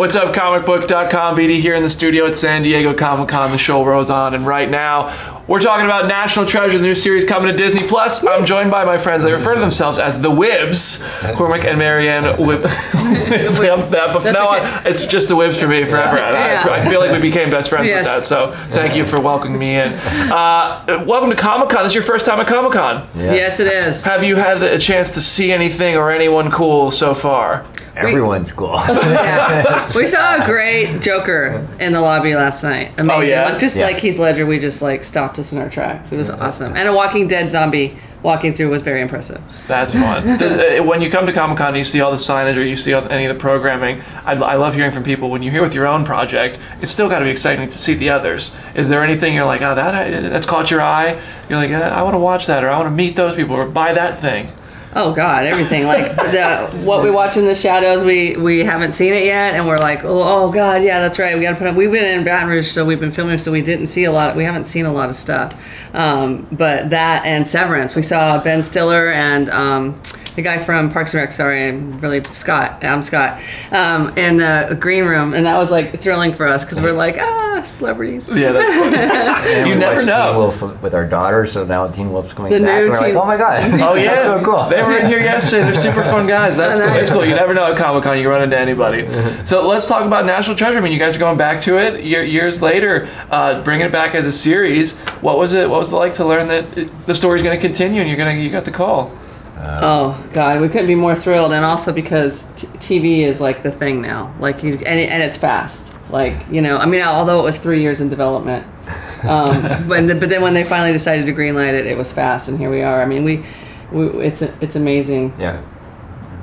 What's up, comicbook.com? BD here in the studio at San Diego Comic Con. The show rolls on, and right now we're talking about National Treasure, the new series coming to Disney Plus. I'm joined by my friends. They refer to themselves as the Wibs, Cormac and Marianne. Wib- that, but now okay. on, it's just the Wibs for me forever. And Yeah. I, I feel like we became best friends Yes. with that. So thank you for welcoming me in. Uh, welcome to Comic Con. This is your first time at Comic Con. Yes, it is. Have you had a chance to see anything or anyone cool so far? Everyone's cool. Oh, yeah. we saw a great Joker in the lobby last night. Oh, Amazing. Oh, yeah? Like, just Yeah. like Heath Ledger, we just like stopped us in our tracks. It was awesome. And a Walking Dead zombie walking through was very impressive. That's fun. Does- uh, when you come to Comic Con, you see all the signage or you see all- any of the programming. I, I love hearing from people. When you're here with your own project, it's still got to be exciting to see the others. Is there anything you're like, oh, that uh, that's caught your eye? You're like, uh, I want to watch that, or I want to meet those people, or buy that thing. Oh God, everything like the what we watch in the shadows. We we haven't seen it yet, and we're like, oh, oh God, yeah, that's right. We got to put it. We've been in Baton Rouge, so we've been filming, so we didn't see a lot. We haven't seen a lot of stuff. Um, but that and Severance, we saw Ben Stiller and. Um, the guy from Parks and Rec, sorry, I'm really Scott. I'm Scott. Um, in the green room, and that was like thrilling for us because we're like, ah, celebrities. Yeah, that's funny. And You we never know. Teen Wolf with our daughter, so now Teen Wolf's coming The back. new and we're Teen- like, oh my god, Oh yeah, that's so cool. They were in here yesterday. They're super fun guys. That's cool. nice. It's cool. You never know at Comic Con you run into anybody. So let's talk about National Treasure. I mean, you guys are going back to it years later, uh, bringing it back as a series. What was it? What was it like to learn that it, the story's going to continue and you're gonna you got the call? Oh God, we couldn't be more thrilled, and also because t- TV is like the thing now. Like you, and, it, and it's fast. Like you know, I mean, although it was three years in development, um, but the, but then when they finally decided to greenlight it, it was fast, and here we are. I mean, we, we it's it's amazing. Yeah.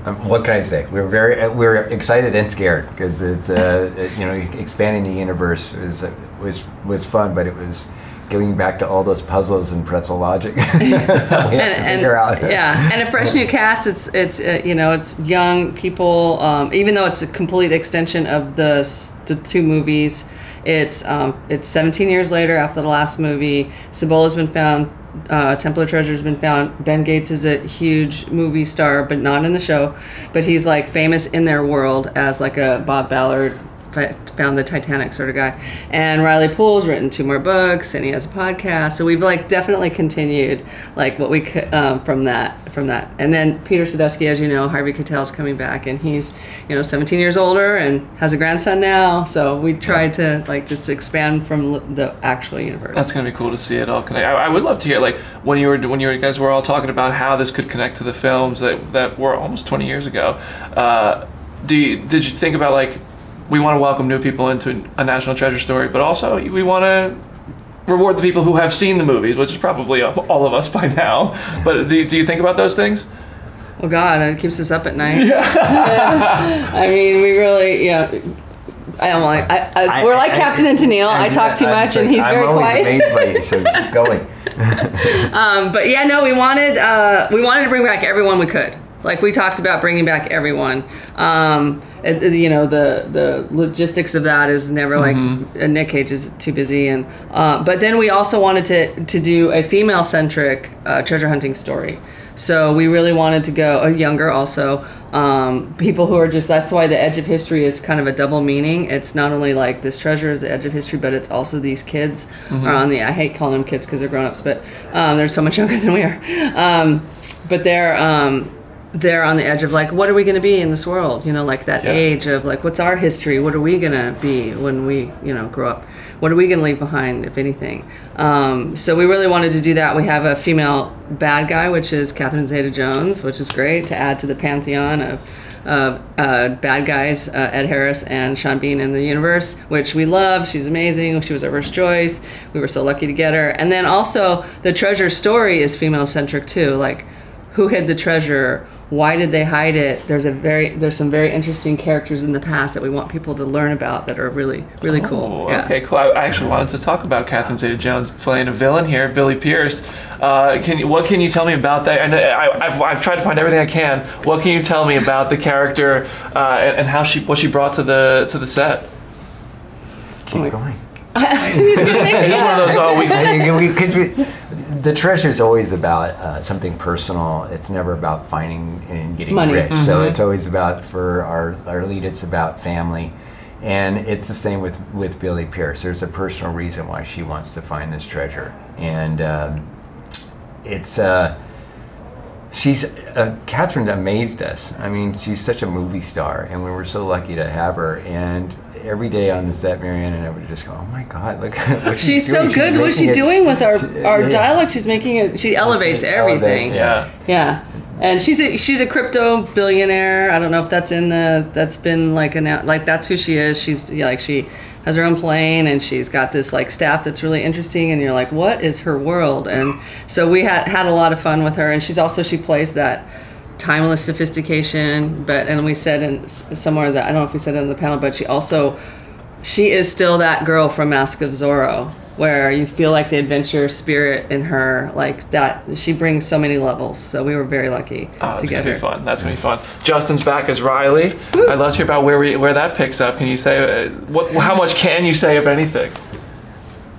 Um, what can I say? We're very uh, we're excited and scared because it's uh, it- you know expanding the universe was was was fun, but it was getting back to all those puzzles and pretzel logic. we have to and, and out. yeah, and a fresh new cast. It's it's uh, you know it's young people. Um, even though it's a complete extension of the the two movies, it's um, it's 17 years later after the last movie. Cibola's been found. Uh, Templar Treasure has been found. Ben Gates is a huge movie star, but not in the show. But he's like famous in their world as like a Bob Ballard found the Titanic sort of guy. And Riley Poole's written two more books, and he has a podcast. So we've like definitely continued like what we could um, from that from that. And then Peter Sadusky, as you know, Harvey Keitel's coming back, and he's you know 17 years older and has a grandson now. So we tried to like just expand from the actual universe. That's gonna be cool to see it all connect. I, I would love to hear like when you were when you guys were all talking about how this could connect to the films that that were almost 20 years ago. Uh, do you, did you think about like we want to welcome new people into a National Treasure story, but also we want to reward the people who have seen the movies, which is probably all of us by now. But do you, do you think about those things? oh God, it keeps us up at night. Yeah. I mean, we really yeah. I don't like. I, I, I- we're like I- Captain and Tennille. I, talk too I'm much, and like- he's I'm very always quiet. amazed by you, so keep going. Um, but yeah, no, we wanted uh, we wanted to bring back everyone we could. Like we talked about bringing back everyone. Um, it- you know, the the logistics of that is never like uh, Nick Cage is too busy, and uh, but then we also wanted to to do a female centric uh, treasure hunting story. So we really wanted to go uh, younger also. Um, people who are just that's why the edge of history is kind of a double meaning. It's not only like this treasure is the edge of history, but it's also these kids are on the. I hate calling them kids because they're grown ups, but um, they're so much younger than we are. Um, but they're um, they're on the edge of like, what are we going to be in this world? You know, like that Yeah. age of like, what's our history? What are we going to be when we you know grow up? What are we going to leave behind, if anything? Um, so we really wanted to do that. We have a female bad guy, which is Catherine Zeta-Jones, which is great to add to the pantheon of uh, uh, bad guys, uh, Ed Harris and Sean Bean in the universe, which we love. She's amazing. She was our first choice. We were so lucky to get her. And then also the treasure story is female centric too. Like, who hid the treasure? Why did they hide it? There's a very there's some very interesting characters in the past that we want people to learn about that are really really cool. Oh, Yeah. Okay, cool. I I actually wanted to talk about Catherine Zeta-Jones playing a villain here, Billie Pearce. Uh, can you, what can you tell me about that? And I, I've, I've tried to find everything I can. What can you tell me about the character uh, and, and how she what she brought to the to the set? Keep my- going. He's just making- It's one of those. Oh, we, we, we, 'cause we- the treasure is always about uh, something personal. It's never about finding and getting Money. rich. So it's always about for our our lead. It's about family, And it's the same with, with Billie Pearce. There's a personal reason why she wants to find this treasure. And um, it's, uh, she's, uh, Catherine amazed us. I mean, she's such a movie star, and we were so lucky to have her. And every day on the set, Marianne and I would just go, "Oh my God, look what She's she's so doing. good. What's she doing with our she- our yeah. dialogue? She's making it. She elevates Elevate, everything. Yeah. Yeah, and she's a she's a crypto billionaire. I don't know if that's in the that's been like an like that's who she is. She's yeah, like she has her own plane and she's got this like staff that's really interesting. And you're like, what is her world? And so we had had a lot of fun with her. And she's also she plays that timeless sophistication. But and we said in somewhere that I don't know if we said it in the panel, but she also she is still that girl from Mask of Zorro, where you feel like the adventure spirit in her, like that. She brings so many levels. So we were very lucky Oh, to that's get gonna her. be fun. That's gonna be fun. Justin's back as Riley. I'd love to hear about where we, where that picks up. Can you say uh, what? How much can you say of anything?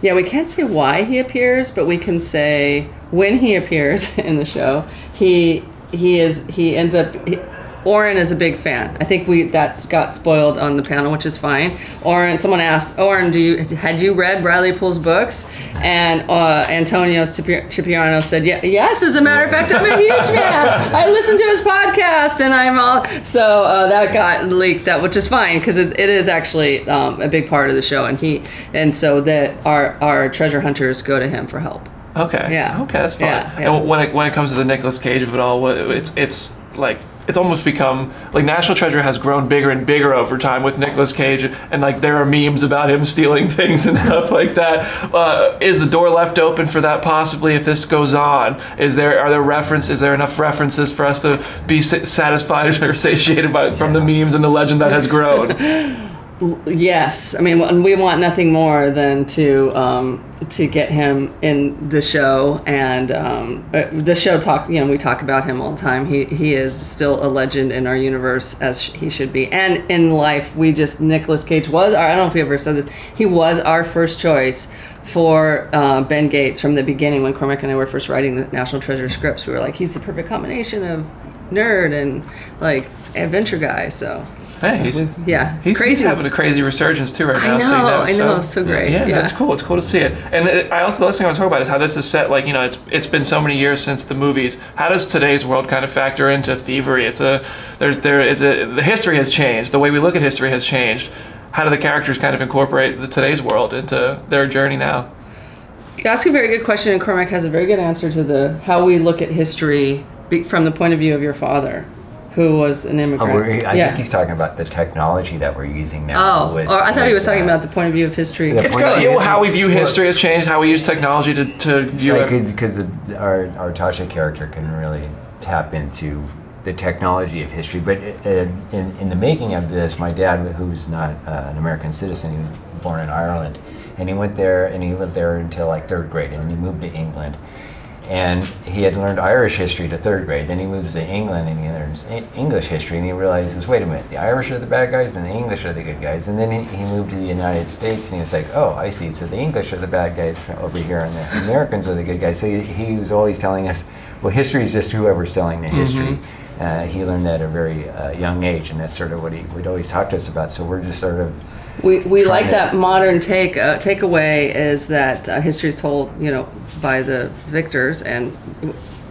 Yeah, we can't say why he appears, but we can say when he appears in the show, he he is he ends up. He, Oren is a big fan. I think we that's got spoiled on the panel, which is fine. Oren, someone asked, Oren, do you had you read Bradley Poole's books? And uh, Antonio Cipriano said, yeah, yes. As a matter of fact, I'm a huge fan. I listen to his podcast, and I'm all so uh, that got leaked. That which is fine because it, it is actually um, a big part of the show, and he and so that our our treasure hunters go to him for help. Okay. Yeah. Okay, that's fine. Yeah, yeah. And when it when it comes to the Nicolas Cage of it all, it's it's like it's almost become like National Treasure has grown bigger and bigger over time with Nicolas Cage, and like there are memes about him stealing things and stuff like that. Uh, is the door left open for that possibly if this goes on? Is there are there reference? Is there enough references for us to be satisfied or satiated by from the memes and the legend that has grown? Yes, I mean we want nothing more than to um, to get him in the show, and um, uh, the show talks. You know, we talk about him all the time. He he is still a legend in our universe as he should be, and in life we just Nicolas Cage was. Our, I don't know if we ever said this. He was our first choice for uh, Ben Gates from the beginning when Cormac and I were first writing the National Treasure scripts. We were like, he's the perfect combination of nerd and like adventure guy. So Hey, he's, yeah, He's, he's having a crazy resurgence too right I now. so, you know, know, I know, so great, Yeah, yeah. that's cool. It's cool to see it. And it, I also the last thing I want to talk about is how this is set. Like you know, it's it's been so many years since the movies. How does today's world kind of factor into thievery? It's a there's there is a the history has changed. The way we look at history has changed. How do the characters kind of incorporate the today's world into their journey now? You ask a very good question, and Cormac has a very good answer to the how we look at history be- from the point of view of your father, who was an Oh, immigrant. we're- I yeah. think he's talking about the technology that we're using now. Oh, with- or I thought he was talking uh, about the point of view of history. The It's point good. of You how we view history has changed. How we use technology to, to view Like, it. because our, our Tasha character can really tap into the technology of history. But uh, in, in the making of this, my dad, who's not uh, an American citizen, he was born in Ireland, and he went there and he lived there until like third grade, and then he moved to England. And he had learned Irish history to third grade. Then he moves to England and he learns English history. And he realizes, wait a minute, the Irish are the bad guys and the English are the good guys. And then he, he moved to the United States and he was like, oh, I see. So the English are the bad guys over here and the Americans are the good guys. So he, he was always telling us, well, history is just whoever's telling the history. Uh, he learned that at a very uh, young age, and that's sort of what he would always talk to us about. So we're just sort of We, we like that modern take uh, takeaway is that uh, history is told, you know, by the victors, and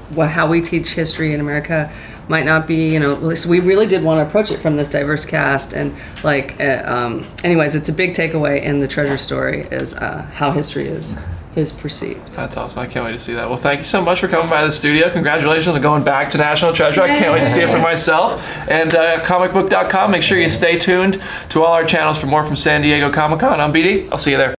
what how we teach history in America might not be, you know. So we really did want to approach it from this diverse cast, and like, uh, um, anyways, it's a big takeaway in the treasure story is uh, how history is is perceived. That's awesome. I can't wait to see that. Well, thank you so much for coming by the studio. Congratulations on going back to National Treasure. I can't wait to see it for myself. And uh, comicbook.com. Make sure you stay tuned to all our channels for more from San Diego Comic Con. I'm BD. I'll see you there.